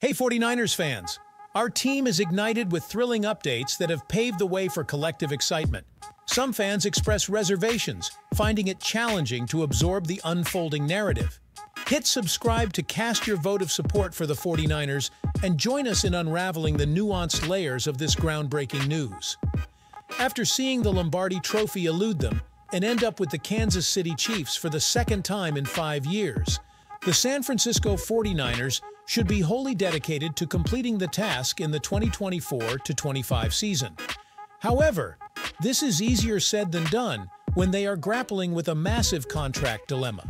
Hey 49ers fans! Our team is ignited with thrilling updates that have paved the way for collective excitement. Some fans express reservations, finding it challenging to absorb the unfolding narrative. Hit subscribe to cast your vote of support for the 49ers and join us in unraveling the nuanced layers of this groundbreaking news. After seeing the Lombardi Trophy elude them and end up with the Kansas City Chiefs for the second time in five years, the San Francisco 49ers should be wholly dedicated to completing the task in the 2024-25 season. However, this is easier said than done when they are grappling with a massive contract dilemma.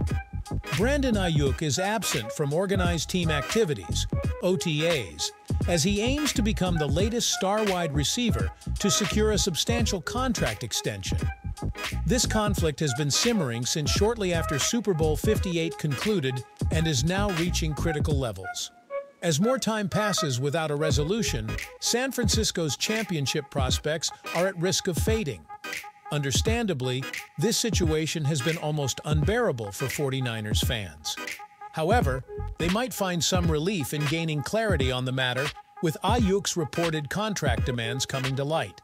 Brandon Aiyuk is absent from organized team activities, OTAs, as he aims to become the latest star wide receiver to secure a substantial contract extension. This conflict has been simmering since shortly after Super Bowl 58 concluded and is now reaching critical levels. As more time passes without a resolution, San Francisco's championship prospects are at risk of fading. Understandably, this situation has been almost unbearable for 49ers fans. However, they might find some relief in gaining clarity on the matter with Aiyuk's reported contract demands coming to light.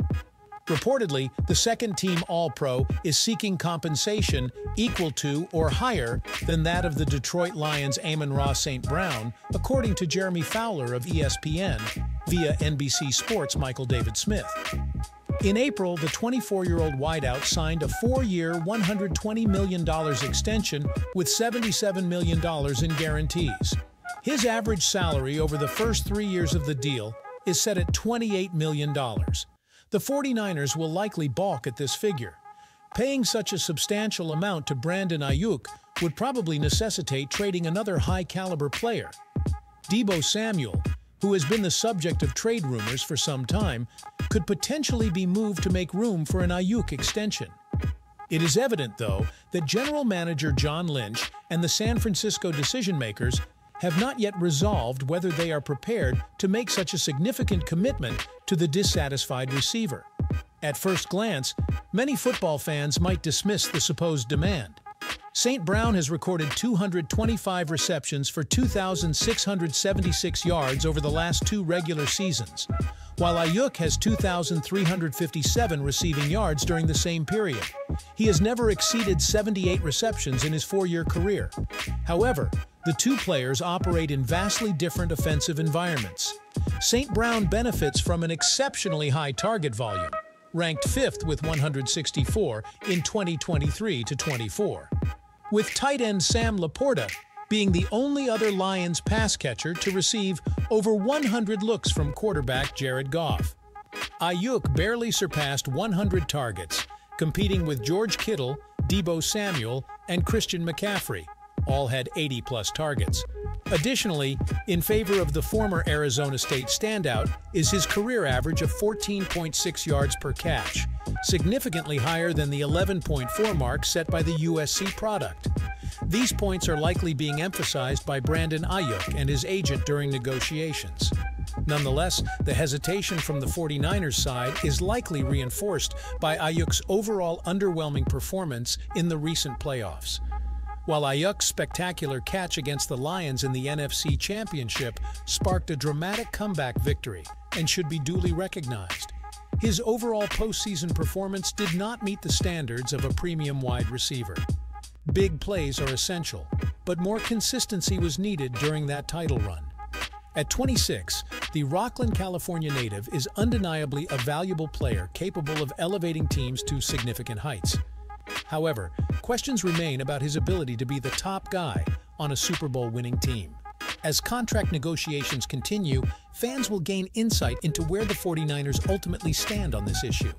Reportedly, the second-team All-Pro is seeking compensation equal to or higher than that of the Detroit Lions' Amon-Ra St. Brown, according to Jeremy Fowler of ESPN via NBC Sports' Michael David Smith. In April, the 24-year-old wideout signed a four-year, $120 million extension with $77 million in guarantees. His average salary over the first three years of the deal is set at $28 million. The 49ers will likely balk at this figure. Paying such a substantial amount to Brandon Aiyuk would probably necessitate trading another high-caliber player. Deebo Samuel, who has been the subject of trade rumors for some time, could potentially be moved to make room for an Aiyuk extension. It is evident, though, that General Manager John Lynch and the San Francisco decision-makers have not yet resolved whether they are prepared to make such a significant commitment to the dissatisfied receiver. At first glance, many football fans might dismiss the supposed demand. St. Brown has recorded 225 receptions for 2,676 yards over the last two regular seasons, while Aiyuk has 2,357 receiving yards during the same period. He has never exceeded 78 receptions in his four-year career. However, the two players operate in vastly different offensive environments. St. Brown benefits from an exceptionally high target volume, ranked fifth with 164 in 2023-24, with tight end Sam LaPorta being the only other Lions pass catcher to receive over 100 looks from quarterback Jared Goff. Aiyuk barely surpassed 100 targets, competing with George Kittle, Deebo Samuel, and Christian McCaffrey, all had 80-plus targets. Additionally, in favor of the former Arizona State standout is his career average of 14.6 yards per catch, significantly higher than the 11.4 mark set by the USC product. These points are likely being emphasized by Brandon Aiyuk and his agent during negotiations. Nonetheless, the hesitation from the 49ers side is likely reinforced by Aiyuk's overall underwhelming performance in the recent playoffs. While Aiyuk's spectacular catch against the Lions in the NFC Championship sparked a dramatic comeback victory and should be duly recognized, his overall postseason performance did not meet the standards of a premium wide receiver. Big plays are essential, but more consistency was needed during that title run. At 26, the Rocklin, California native is undeniably a valuable player capable of elevating teams to significant heights. However, questions remain about his ability to be the top guy on a Super Bowl winning team. As contract negotiations continue, fans will gain insight into where the 49ers ultimately stand on this issue.